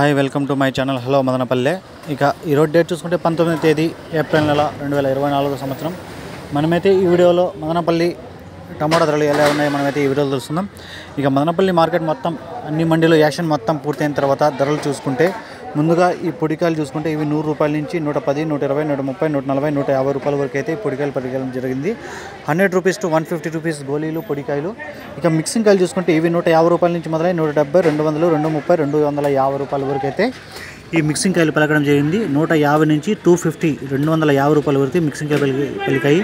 Hi welcome to my channel. Hello Madanapalle. ఇక ఈరోజు date చూసుకుంటే పంతొమ్మిది తేదీ ఏప్రిల్ నెల రెండు వేల ఇరవై నాలుగో సంవత్సరం. మనమైతే ఈ వీడియోలో మదనపల్లి టమాటా ధరలు ఎలా ఉన్నాయో మనమైతే ఈ వీడియోలో తెలుసుకుందాం. ఇక మదనపల్లి మార్కెట్ మొత్తం అన్ని మండీలు యాక్షన్ మొత్తం పూర్తయిన తర్వాత ధరలు చూసుకుంటే ముందుగా ఈ పొడికాయలు చూసుకుంటే ఇవి నూరు రూపాయల నుంచి నూట పది నూట ఇరవై నూట ముప్పై నూట నలభై నూట యాభై రూపాయల వరకు అయితే ఈ పొడికాయలు పరిగెళ్ళడం జరిగింది. Hundred rupees to one fifty rupees గోళీలు పొడికాయలు. ఇక మిక్సింగ్ కాయలు చూసుకుంటే ఇవి నూట యాభై రూపాయల నుంచి మొదలై నూట డెబ్బై రెండు వందలు రెండు ముప్పై రెండు వందల యాభై రూపాయల వరకు అయితే ఈ మిక్సింగ్ కాయలు పలకడం జరిగింది. నూట యాభై నుంచి టూ ఫిఫ్టీ రెండు వందల యాభై రూపాయల వరకు మిక్సింగ్ కాయలు పలికాయి.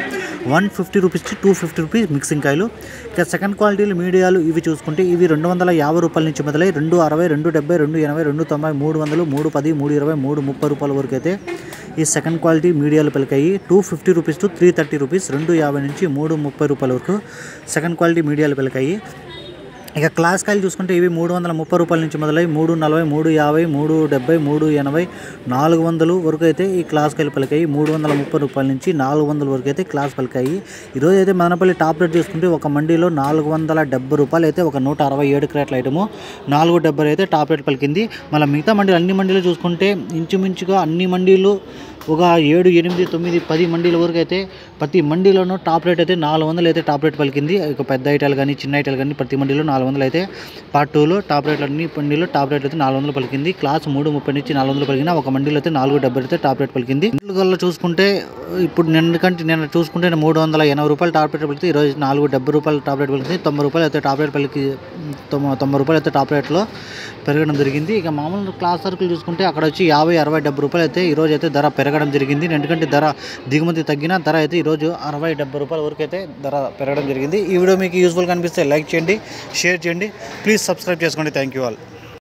One fifty rupees to two fifty rupees mixing కాయలు. ఇక సెకండ్ క్వాలిటీలు మీడియాలు ఇవి చూసుకుంటే ఇవి రెండు వందల యాభై రూపాయల నుంచి మొదలై రెండు అరవై రెండు డెబ్బై రెండు ఎనభై రెండు తొంభై మూడు వందలు మూడు పది మూడు ఇరవై మూడు ముప్పై రూపాయల వరకు అయితే ఈ సెకండ్ క్వాలిటీ మీడియాలు పలికాయి. Two fifty rupees to three thirty rupees రెండు యాభై నుంచి మూడు ముప్పై రూపాయల వరకు సెకండ్ క్వాలిటీ మీడియాలు పలికాయి. ఇక క్లాస్ కాయలు చూసుకుంటే ఇవి మూడు వందల ముప్పై రూపాయల నుంచి మొదలై మూడు నలభై మూడు యాభై మూడు డెబ్బై మూడు ఎనభై నాలుగు వందలు వరకు అయితే ఈ క్లాస్ కాయలు పలికాయి. మూడు వందల ముప్పై రూపాయల నుంచి నాలుగు వందల వరకు అయితే క్లాస్ పలికాయి. ఈరోజు అయితే మదనపల్లి టాప్ రేట్ చూసుకుంటే ఒక మండీలో నాలుగు వందల డెబ్బై రూపాయలు అయితే ఒక నూట అరవై ఏడు క్రేట్ల ఐటము నాలుగు డెబ్బై అయితే టాప్ రేట్ పలికింది. మళ్ళీ మిగతా మండీలు అన్ని మండీలు చూసుకుంటే ఇంచుమించుగా అన్ని మండీలు ఒక ఏడు ఎనిమిది తొమ్మిది పది మండీల వరకు అయితే ప్రతి మండీలోనూ టాప్ రేట్ అయితే నాలుగు వందలు అయితే టాప్ రేట్ పలికింది. ఇక పెద్ద ఐటాలు కానీ చిన్న ఐటాలు కానీ ప్రతి మండీలో నాలుగు వందలు అయితే పార్ట్ టూలో టాప్ రేట్లు అన్ని మండీలో టాప్ రేట్లు అయితే నాలుగు వందలు పలికింది. క్లాస్ మూడు ముప్పై నుంచి నాలుగు వందలు పలికిన ఒక మండీలో అయితే నాలుగు డెబ్బై అయితే టాప్ రేట్ పలికింది. ఇంట్లో చూసుకుంటే ఇప్పుడు నిన్న కంటే నేను చూసుకుంటే మూడు వందల ఎనభై రూపాయలు టాప్ రేట్ పలికితే ఈరోజు నాలుగు డెబ్బై రూపాయలు టాప్ రేట్ పలికింది. తొంభై రూపాయలు అయితే టాప్ రేట్ పలికి తొమ్మిది తొంభై రూపాయలు అయితే టాప్ రేట్లో పెరగడం జరిగింది. ఇక మామూలు క్లాస్ సరుకులు చూసుకుంటే అక్కడ వచ్చి యాభై అరవై డెబ్బై రూపాయలు అయితే ఈరోజు అయితే ధర పెరగడం జరిగింది. ఎందుకంటే ధర దిగుమతి తగ్గిన ధర అయితే ఈరోజు అరవై డెబ్బై రూపాయల వరకు అయితే ధర పెరగడం జరిగింది. ఈ వీడియో మీకు యూస్ఫుల్ కనిపిస్తే లైక్ చేయండి షేర్ చేయండి. ప్లీజ్ సబ్స్క్రైబ్ చేసుకోండి. Thank you all